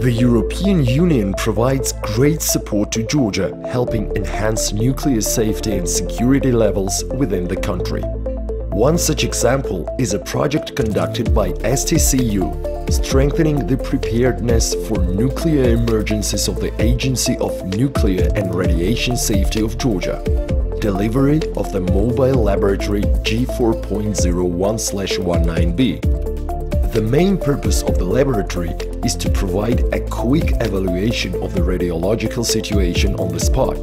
The European Union provides great support to Georgia, helping enhance nuclear safety and security levels within the country. One such example is a project conducted by STCU, strengthening the preparedness for nuclear emergencies of the Agency of Nuclear and Radiation Safety of Georgia. Delivery of the mobile laboratory G4.01-19B. The main purpose of the laboratory is to provide a quick evaluation of the radiological situation on the spot.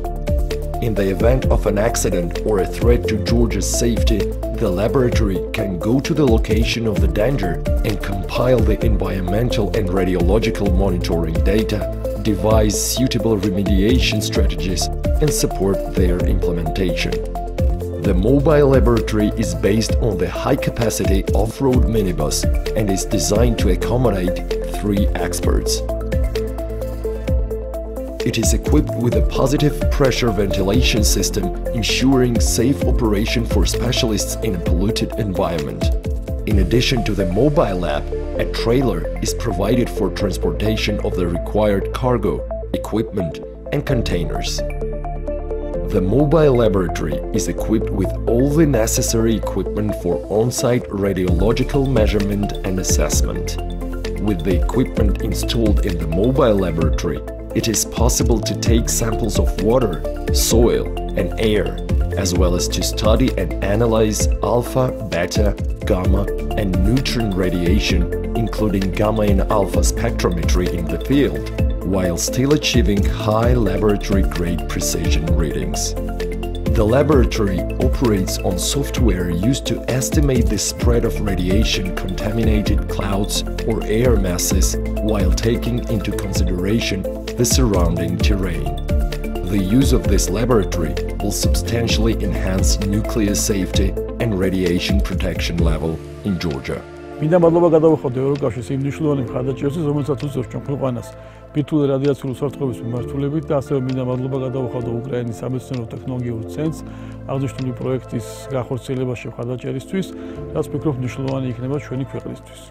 In the event of an accident or a threat to Georgia's safety, the laboratory can go to the location of the danger and compile the environmental and radiological monitoring data, devise suitable remediation strategies, and support their implementation. The mobile laboratory is based on the high-capacity off-road minibus and is designed to accommodate three experts. It is equipped with a positive pressure ventilation system, ensuring safe operation for specialists in a polluted environment. In addition to the mobile lab, a trailer is provided for transportation of the required cargo, equipment, and containers. The mobile laboratory is equipped with all the necessary equipment for on-site radiological measurement and assessment. With the equipment installed in the mobile laboratory, it is possible to take samples of water, soil, and air, as well as to study and analyze alpha, beta, gamma, and neutron radiation, including gamma and alpha spectrometry in the field, while still achieving high laboratory-grade precision readings. The laboratory operates on software used to estimate the spread of radiation-contaminated clouds or air masses while taking into consideration the surrounding terrain. The use of this laboratory will substantially enhance nuclear safety and radiation protection level in Georgia. მინდა მადლობა გადავხადო ევროკავშირის იმ მნიშვნელოვანი მხარდაჭერისთვის, რომელსაც უწევს ჩვენ ქვეყანას ბირთვული რადიაციული უსაფრთხოების მიმართულებით და ასევე მინდა მადლობა გადავხადო უკრაინის სამეცნიერო ტექნოლოგიურ ცენტრს აღნიშნული პროექტის განხორციელებაში მხარდაჭერისთვის, რაც ვფიქრობ მნიშვნელოვანი იქნება ჩვენი ქვეყნისთვის.